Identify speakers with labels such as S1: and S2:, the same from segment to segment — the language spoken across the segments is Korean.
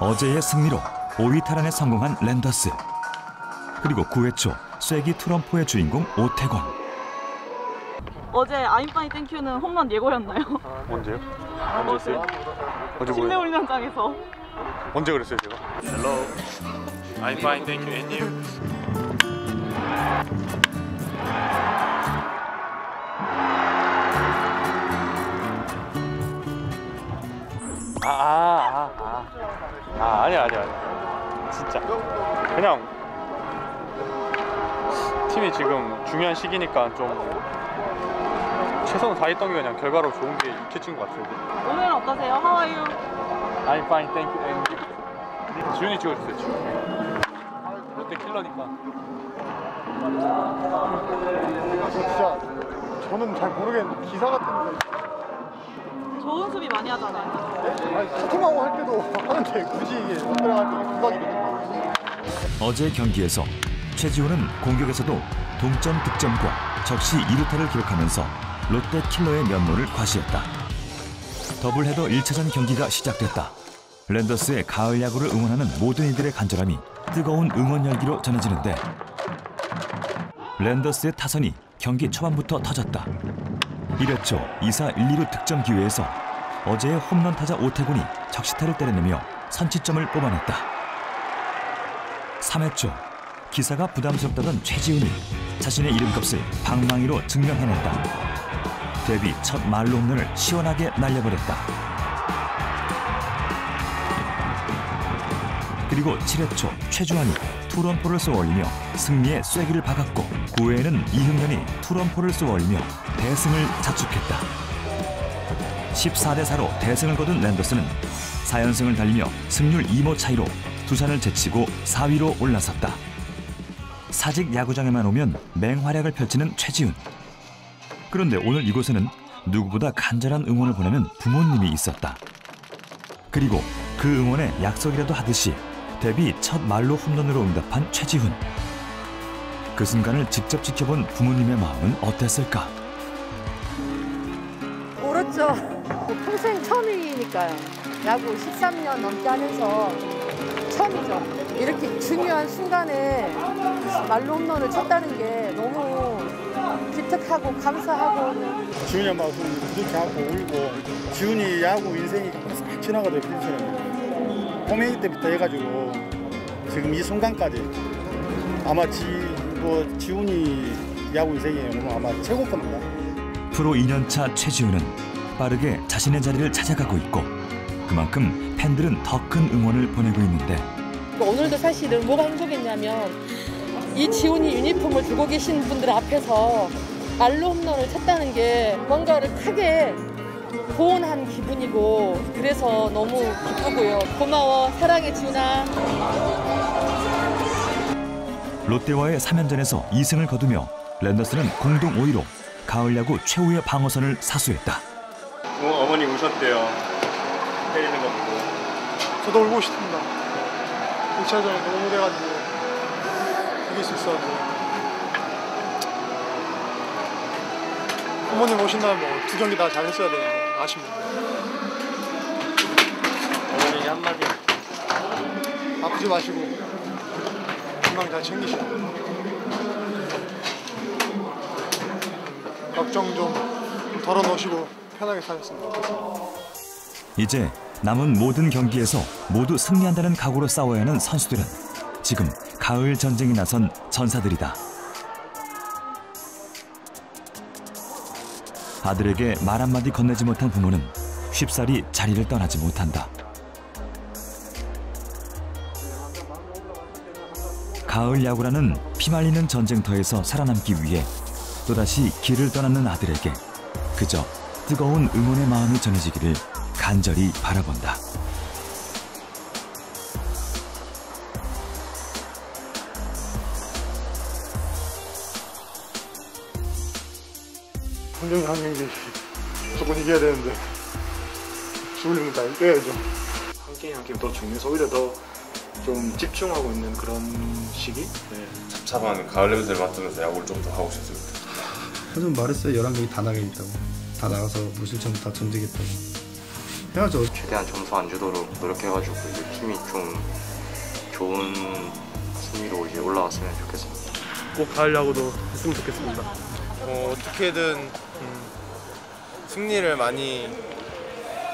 S1: 어제의 승리로 5위 탈환에 성공한 랜더스. 그리고 9회 초 쐐기 트럼프의 주인공 오태곤.
S2: 어제 아임파이 땡큐는 홈런 예고였나요?
S3: 언제요? 언제? 언제 뭐예요?
S2: 훈련장에서
S3: 언제 그랬어요 제가?
S4: Hello. I'm fine, thank you. And you?
S3: 아, 아, 아, 아. 아, 아니야, 아니야, 아니야. 진짜. 그냥 팀이 지금 중요한 시기니까 좀 최선을 다했던 게 그냥 결과로 좋은 게 익혀진 것 같은데.
S2: 오늘은 어떠세요? How are you?
S3: I'm fine, thank you. And you? 지훈이 찍어주세요, 지훈. 롯데 킬러니까.
S5: 진짜 저는 잘 모르겠는데 기사 같은데
S2: 좋은 수비 많이 하잖아요.
S5: 아니 스톰하고 할 때도 하는데 굳이 이게 들어갈 때 부각이 되는
S1: 어제 경기에서 최지호는 공격에서도 동점 득점과 적시 2루타를 기록하면서 롯데 킬러의 면모를 과시했다. 더블헤더 1차전 경기가 시작됐다. 랜더스의 가을 야구를 응원하는 모든 이들의 간절함이 뜨거운 응원 열기로 전해지는데 랜더스의 타선이 경기 초반부터 터졌다. 1회 초 2사 1, 2루 득점 기회에서 어제의 홈런 타자 오태곤이 적시타를 때려내며 선취점을 뽑아냈다. 3회 초 기사가 부담스럽다던 최지훈이 자신의 이름값을 방망이로 증명해냈다. 데뷔 첫 말로 홈런을 시원하게 날려버렸다. 그리고 7회 초 최주환이 투런포를 쏘아올리며 승리에 쐐기를 박았고 9회에는 이흥년이 투런포를 쏘아올리며 대승을 자축했다. 14대 4로 대승을 거둔 랜더스는 4연승을 달리며 승률 2모 차이로 두산을 제치고 4위로 올라섰다. 사직 야구장에만 오면 맹활약을 펼치는 최지훈. 그런데 오늘 이곳에는 누구보다 간절한 응원을 보내는 부모님이 있었다. 그리고 그 응원에 약속이라도 하듯이 데뷔 첫 말로 홈런으로 응답한 최지훈. 그 순간을 직접 지켜본 부모님의 마음은 어땠을까?
S6: 모르죠. 평생 처음이니까요. 야구 13년 넘게 하면서 처음이죠. 이렇게 중요한 순간에 말로 홈런을 쳤다는 게 너무 기특하고 감사하고
S5: 지훈이 엄마가 그렇게 하고 울고 지훈이 야구 인생이 싹 지나가도 필수는 꼬맹이 때부터 해가지고 지금 이 순간까지 아마 지, 뭐 지훈이 야구 인생이 오늘 아마 최고 겁니다.
S1: 프로 2년차 최지훈은 빠르게 자신의 자리를 찾아가고 있고 그만큼 팬들은 더 큰 응원을 보내고 있는데
S6: 오늘도 사실은 뭐가 행복했냐면 이 지훈이 유니폼을 들고 계신 분들 앞에서 말로 홈런을 쳤다는 게 뭔가를 크게 보온한 기분이고 그래서 너무 기쁘고요. 고마워. 사랑해 지훈아.
S1: 롯데와의 3연전에서 2승을 거두며 랜더스는 공동 5위로 가을 야구 최후의 방어선을 사수했다.
S3: 어, 어머니 우셨대요. 때리는 거 보고.
S5: 저도 울고 싶습니다. 2차전에 너무 돼가지고 이길 수 있었는데 부모님 오신다면 뭐 두 경기 다 잘했어야 되는데 아쉽네요.
S3: 어머니 한마디.
S5: 아프지 마시고 건강 잘 챙기시고 걱정 좀 덜어놓으시고 편하게 사셨으면 좋겠습니다.
S1: 이제 남은 모든 경기에서 모두 승리한다는 각오로 싸워야 하는 선수들은 지금 가을 전쟁에 나선 전사들이다. 아들에게 말 한마디 건네지 못한 부모는 쉽사리 자리를 떠나지 못한다. 가을 야구라는 피말리는 전쟁터에서 살아남기 위해 또다시 길을 떠나는 아들에게 그저 뜨거운 응원의 마음이 전해지기를 간절히 바라본다.
S5: 분명히 한 경기 무조건 이겨야 되는데 죽으려면 다 이겨야죠.
S7: 한 게임 한 게임 더 중요해서 오히려 더 좀 집중하고 있는 그런 시기? 네.
S4: 찹찹한 가을 냄새를 맡으면서 야구를 좀 더 하고 싶습니다.
S8: 저는 말했어요. 11명이 다 나가겠다고. 다 나가서 무실점 다 던지겠다고.
S5: 해야죠.
S8: 최대한 점수 안 주도록 노력해가지고 이제 팀이 좀 좋은 순위로 이제 올라왔으면 좋겠습니다.
S3: 꼭 가을 야구도 했으면 좋겠습니다.
S9: 어, 어떻게든 음, 승리를 많이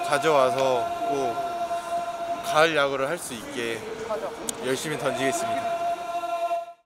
S9: 가져와서 꼭 가을 야구를 할 수 있게 열심히 던지겠습니다.